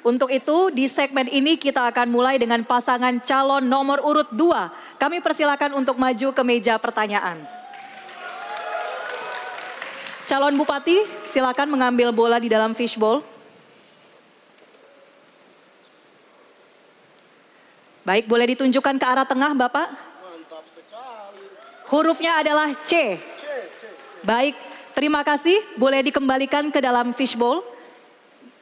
Untuk itu di segmen ini kita akan mulai dengan pasangan calon nomor urut 2. Kami persilakan untuk maju ke meja pertanyaan. Calon Bupati silakan mengambil bola di dalam fishbowl. Baik, boleh ditunjukkan ke arah tengah Bapak? Hurufnya adalah C. Baik, terima kasih. Boleh dikembalikan ke dalam fishbowl.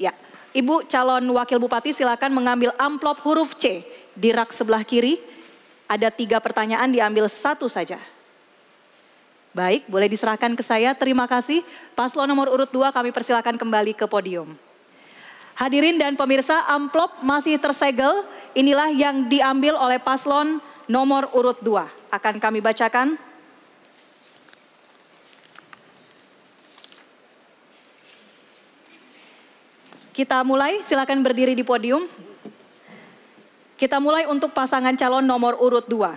Ya, Ibu calon wakil bupati silakan mengambil amplop huruf C di rak sebelah kiri. Ada tiga pertanyaan diambil satu saja. Baik, boleh diserahkan ke saya. Terima kasih. Paslon nomor urut 2 kami persilakan kembali ke podium. Hadirin dan pemirsa, amplop masih tersegel. Inilah yang diambil oleh paslon nomor urut 2. Akan kami bacakan. Kita mulai, silakan berdiri di podium. Kita mulai untuk pasangan calon nomor urut 2.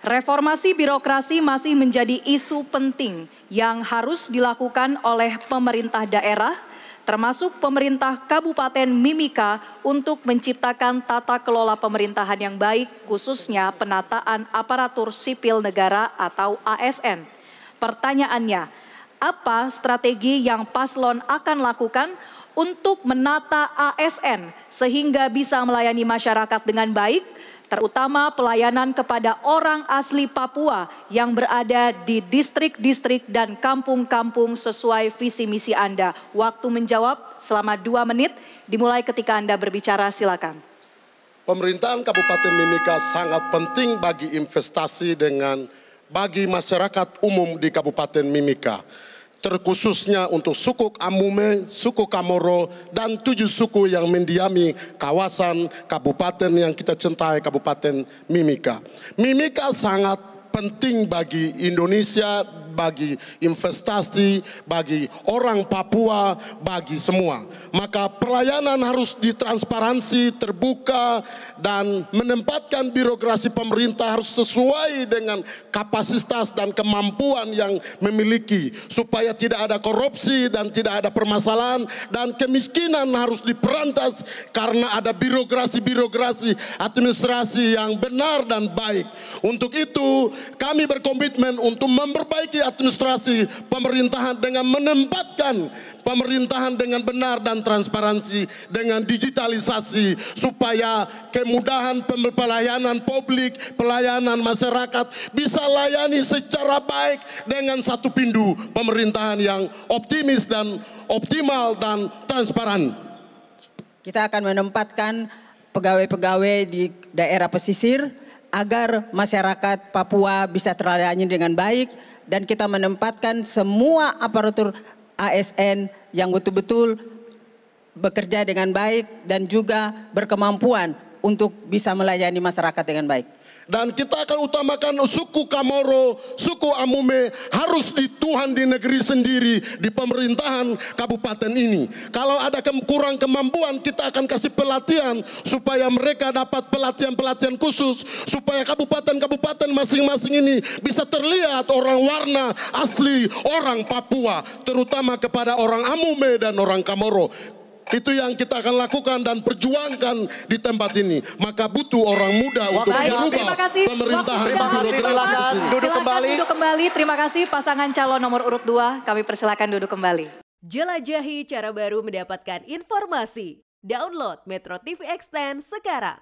Reformasi birokrasi masih menjadi isu penting yang harus dilakukan oleh pemerintah daerah, termasuk pemerintah Kabupaten Mimika untuk menciptakan tata kelola pemerintahan yang baik, khususnya penataan aparatur sipil negara atau ASN. Pertanyaannya, apa strategi yang paslon akan lakukan untuk menata ASN sehingga bisa melayani masyarakat dengan baik, terutama pelayanan kepada orang asli Papua yang berada di distrik-distrik dan kampung-kampung sesuai visi misi Anda. Waktu menjawab selama dua menit, dimulai ketika Anda berbicara, silakan. Pemerintahan Kabupaten Mimika sangat penting bagi investasi dengan bagi masyarakat umum di Kabupaten Mimika terkhususnya untuk suku Amume, suku Kamoro, dan tujuh suku yang mendiami kawasan kabupaten yang kita cintai, Kabupaten Mimika. Mimika sangat penting bagi Indonesia bagi investasi, bagi orang Papua, bagi semua. Maka pelayanan harus ditransparansi, terbuka, dan menempatkan birokrasi pemerintah harus sesuai dengan kapasitas dan kemampuan yang memiliki. Supaya tidak ada korupsi dan tidak ada permasalahan dan kemiskinan harus diperantas karena ada birokrasi-birokrasi administrasi yang benar dan baik. Untuk itu kami berkomitmen untuk memperbaiki administrasi pemerintahan dengan menempatkan pemerintahan dengan benar dan transparansi dengan digitalisasi supaya kemudahan pelayanan publik, pelayanan masyarakat bisa layani secara baik dengan satu pindu pemerintahan yang optimis dan optimal dan transparan. Kita akan menempatkan pegawai-pegawai di daerah pesisir agar masyarakat Papua bisa terlayani dengan baik dan kita menempatkan semua aparatur ASN yang betul-betul bekerja dengan baik dan juga berkemampuan untuk bisa melayani masyarakat dengan baik. Dan kita akan utamakan suku Kamoro, suku Amume harus di Tuhan di negeri sendiri, di pemerintahan kabupaten ini. Kalau ada kurang kemampuan, kita akan kasih pelatihan supaya mereka dapat pelatihan-pelatihan khusus supaya kabupaten-kabupaten masing-masing ini bisa terlihat orang warna asli orang Papua, terutama kepada orang Amume dan orang Kamoro. Itu yang kita akan lakukan dan perjuangkan di tempat ini. Maka butuh orang muda untuk Baik, merubah terima kasih. pemerintahan. Terima kasih, silakan. Duduk Silakan kembali. duduk kembali. Terima kasih pasangan calon nomor urut 2. Kami persilakan duduk kembali. Jelajahi cara baru mendapatkan informasi. Download Metro TV Extend sekarang.